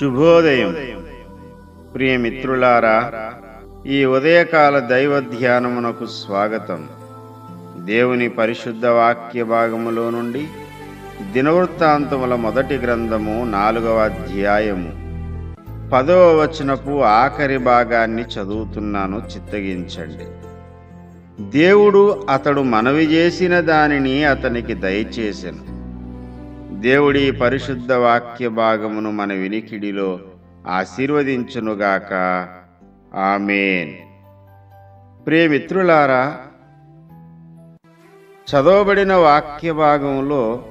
శుభోదయం. ప్రియమిత్రులారా ఈ ఉదయకాల దైవ ధ్యానమునకు స్వాగతం. దేవుని పరిశుద్ధ వాక్య భాగములో నుండి దినవృత్తాంతముల మొదటి గ్రంథము నాలుగవ అధ్యాయము. పదవ వచనపు ఆఖరి భాగాన్ని చదువుతున్నాను చిత్తగించండి. దేవుడు అతడు మనవి చేసిన దానిని అతనికి దయచేసెను. దేవుడి పరిశుద్ధ వాక్య భాగమును మన వినికిడిలో ఆశీర్వదించునుగాక. ఆమెన్. ప్రియమిత్రులారా చదవబడిన వాక్య భాగంలో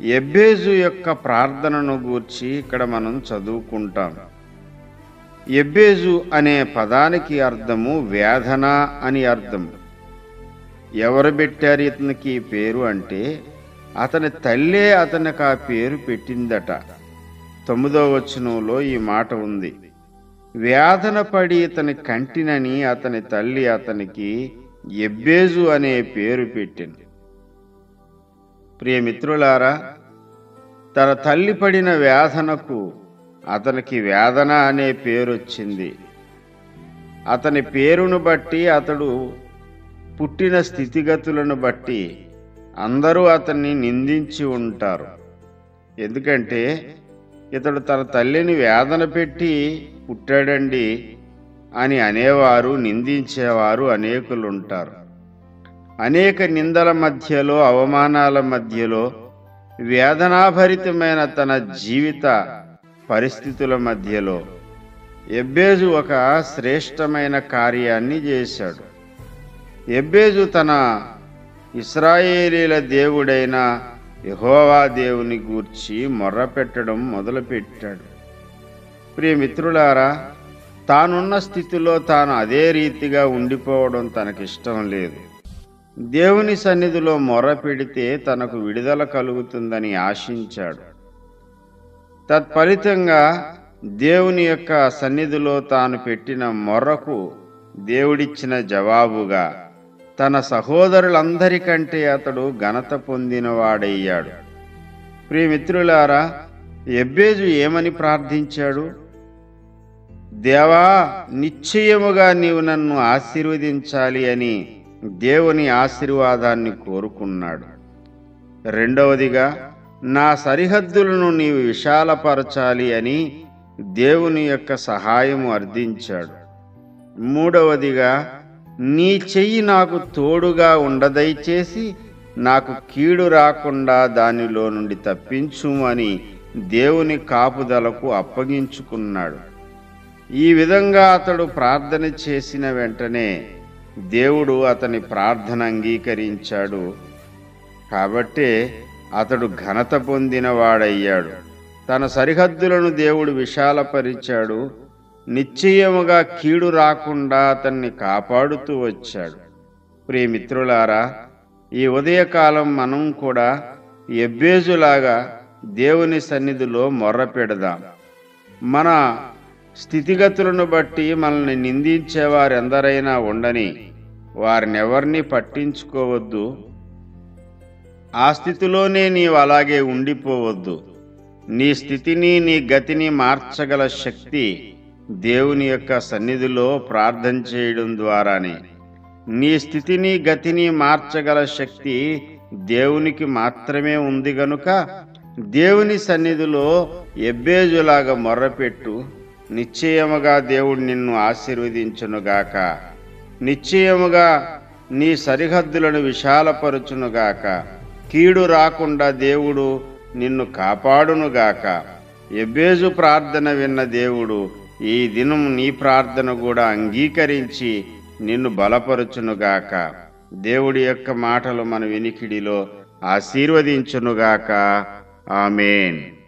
ఎబ్బేజు యొక్క ప్రార్థనను గూర్చి ఇక్కడ మనం చదువుకుంటాం. ఎబ్బేజు అనే పదానికి అర్థము వేదన అని అర్థం. ఎవరు పెట్టారు ఇతనికి పేరు అంటే అతని తల్లే అతనికి ఆ పేరు పెట్టిందట. తొమ్మిదో వచనంలో ఈ మాట ఉంది. వేదన పడి ఇతని కంటినని అతని తల్లి అతనికి ఎబ్బేజు అనే పేరు పెట్టింది. ప్రియమిత్రులారా తన తల్లి పడిన వేదనకు అతనికి వేదన అనే పేరు వచ్చింది. అతని పేరును బట్టి అతడు పుట్టిన స్థితిగతులను బట్టి అందరూ అతన్ని నిందించి ఉంటారు. ఎందుకంటే ఇతడు తన తల్లిని వేదన పెట్టి పుట్టాడండి అని అనేవారు నిందించేవారు అనేకులు ఉంటారు అనేక నిందల మధ్యలో అవమానాల మధ్యలో వేదనాభరితమైన తన జీవిత పరిస్థితుల మధ్యలో ఎబ్బేజు ఒక శ్రేష్టమైన కార్యాన్ని చేశాడు. ఎబ్బేజు తన ఇస్రాయేలీల దేవుడైన యహోవా దేవుని గూర్చి మొర్రపెట్టడం మొదలుపెట్టాడు. ప్రియమిత్రులారా తానున్న స్థితిలో తాను అదే రీతిగా ఉండిపోవడం తనకిష్టం లేదు. దేవుని సన్నిధిలో మొర్ర పెడితే తనకు విడుదల కలుగుతుందని ఆశించాడు. తత్ఫలితంగా దేవుని యొక్క సన్నిధిలో తాను పెట్టిన మొర్రకు దేవుడిచ్చిన జవాబుగా తన సహోదరులందరికంటే అతడు ఘనత పొందినవాడయ్యాడు. ప్రియమిత్రులారా ఎబ్బేజు ఏమని ప్రార్థించాడు? దేవా నిశ్చయముగా నీవు నన్ను ఆశీర్వదించాలి అని దేవుని ఆశీర్వాదాన్ని కోరుకున్నాడు. రెండవదిగా నా సరిహద్దులను నీవు విశాలపరచాలి అని దేవుని యొక్క సహాయము అర్థించాడు మూడవదిగా నీ చెయ్యి నాకు తోడుగా ఉండదయచేసి నాకు కీడు రాకుండా దానిలో నుండి తప్పించుమని దేవుని కాపుదలకు అప్పగించుకున్నాడు. ఈ విధంగా అతడు ప్రార్థన చేసిన వెంటనే దేవుడు అతని ప్రార్థన అంగీకరించాడు. కాబట్టే అతడు ఘనత పొందినవాడయ్యాడు. తన సరిహద్దులను దేవుడు విశాలపరిచాడు. నిశ్చయముగా కీడు రాకుండా అతన్ని కాపాడుతూ వచ్చాడు. ప్రియమిత్రులారా ఈ ఉదయకాలం మనం కూడా ఎబ్బేజులాగా దేవుని సన్నిధిలో మొర్ర పెడదాం మన స్థితిగతులను బట్టి మనల్ని నిందించేవారెందరైనా ఉండని వారినెవరిని పట్టించుకోవద్దు. ఆ స్థితిలోనే నీవు అలాగే ఉండిపోవద్దు. నీ స్థితిని నీ గతిని మార్చగల శక్తి దేవుని యొక్క సన్నిధిలో ప్రార్థన చేయడం ద్వారానే. నీ స్థితిని గతిని మార్చగల శక్తి దేవునికి మాత్రమే ఉంది గనుక దేవుని సన్నిధిలో ఎబ్బేజులాగా మొర్రపెట్టు. నిశ్చయముగా దేవుడు నిన్ను ఆశీర్వదించునుగాక. నిశ్చయముగా నీ సరిహద్దులను విశాలపరచునుగాక. కీడు రాకుండా దేవుడు నిన్ను కాపాడునుగాక. ఎబ్బేజు ప్రార్థన విన్న దేవుడు ఈ దినం నీ ప్రార్థన కూడా అంగీకరించి నిన్ను బలపరుచునుగాక. దేవుడి యొక్క మాటలు మన వినికిడిలో ఆశీర్వదించునుగాక. ఆమెన్.